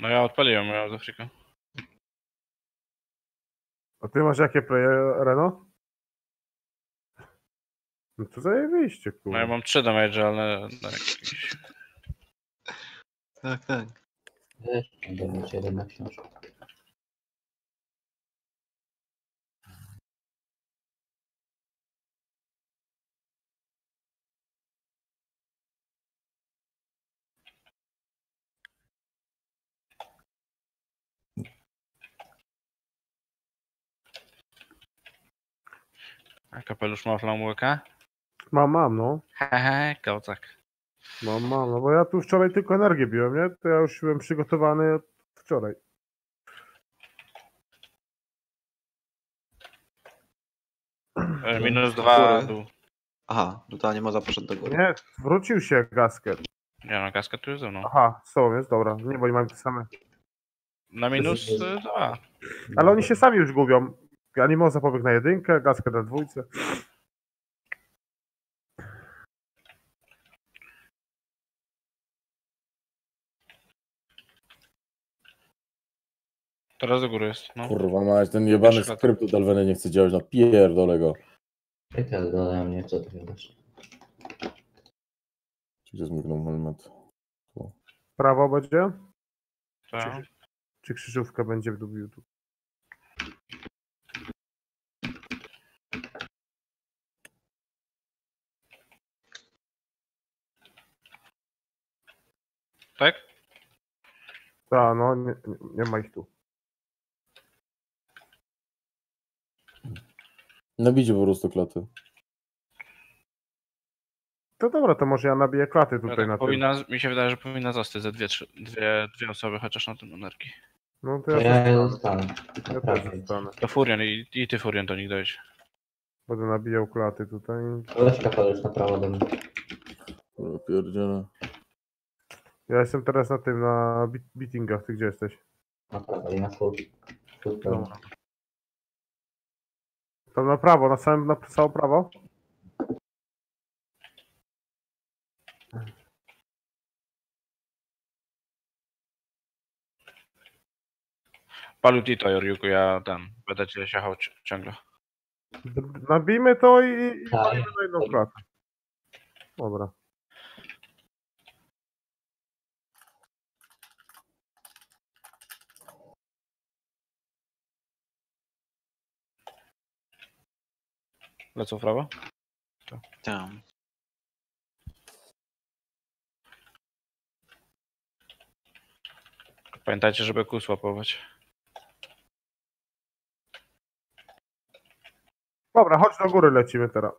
No ja odpaliłem moją z Afryką. A ty masz jakie playe, Reno? No to zajebiście, No ja kurwa. mam 3 damage, ale na jakiś... Tak, tak. Wiesz, będę mieć jeden na książkę. A kapelusz ma flamułkę? Mam, mam, no. Hehe, kołcak. Mam, mam, no bo ja tu wczoraj tylko energię biłem, nie? To ja już byłem przygotowany od wczoraj. E, Minus 2 Góry. dół. Aha, Duta nie ma poszedł do góry. Nie, wrócił się gasket. Nie no, kaska tu jest ze mną. Aha, z tobą jest, dobra. Nie, bo nie mam te same. Na minus 2. Ale oni się sami już gubią. Animoza pobiegł na jedynkę, gasket na dwójce. Teraz do góry jest, no. Kurwa, mać ten jebany skrypt od Alweny nie chce działać, no pierdolę go. Dodałem mnie, co ty gadasz. Gdzie zmyknął moment? Prawo będzie? Tak. Czy krzyżówka będzie w dół tu? Tak? Tak, no, nie, nie ma ich tu. Nabicie po prostu klaty. To dobra, to może ja nabiję klaty Ja tutaj tak na tym. powinna, mi się wydaje, że powinna zostać ze dwie, trzy, dwie, dwie osoby chociaż na tym energii. No to To ja, ja zostanę. Ja też zostanę. To Furion i, i ty Furion do nich dojdź. Będę nabijał klaty tutaj. Leć kapelusz na prawo do mnie. Kurwa, pierdzielę. Ja jestem teraz na tym, na beat- beatingach. Ty gdzie jesteś? Na prawo na full. Dobra. Tam na prawo, na samym, na całe prawo? Palu Tito, Joriuku, ja ten, będę cię siachał ci- ciągle. Nabijmy to i, i Tak. na jedną klatę. Dobra. Lecą w prawo? Tak. Pamiętajcie, żeby kół słapować. Dobra, chodź do góry lecimy teraz.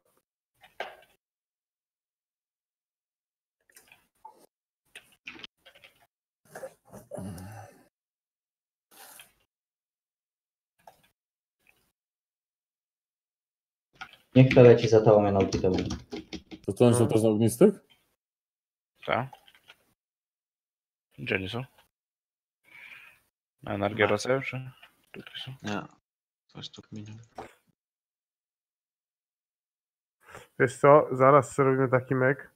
Niech to leci za tobą, ja na to To co, oni są No. też na ognistych? Tak? Gdzie oni są? Na energię wracają, czy tutaj są? Nie. Coś tu kminie. Wiesz co, zaraz zrobimy taki myk.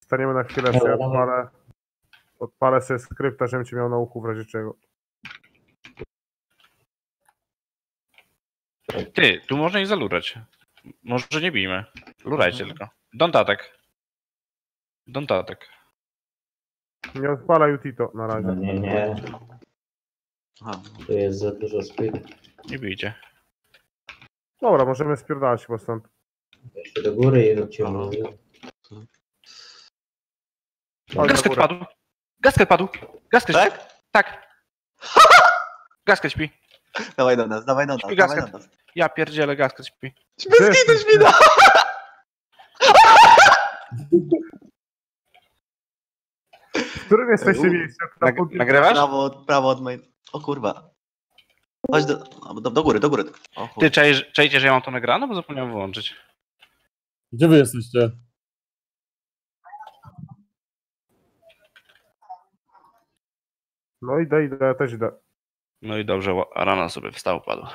Staniemy na chwilę, sobie odpalę, odpalę sobie skrypta, żebym cię miał na uchu w razie czego. Ty, tu można ich zalurać. Może nie bijmy. Lurajcie tylko. Don't attack. Don't attack. Nie odpalaj Utito na razie. No nie, nie. Aha, Tu jest za dużo speed. Nie bijcie. Dobra, możemy spierdalać chyba stąd. Jeszcze do góry i na Gasket padł! Gasket padł! Gasket Tak? Tak. Gasket śpi. Dawaj do nas, dawaj do nas, Śpi dawaj gasket. do nas. Ja pierdzielę, gasket śpi. Bez kitu świna! W którym jesteście U. miejscu? Na Nag nagrywasz? Prawo, od- prawo od mojej... O kurwa. Chodź do, do, do góry, do góry. O Ty czajcie, że ja mam to nagrane, bo zapomniałem wyłączyć. Gdzie wy jesteście? No idę, idę, też idę. No i dobrze, rana sobie wstał, padł.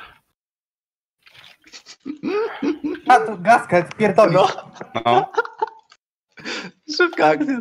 Gasket, pierdolisz. No, No, szybka akcja.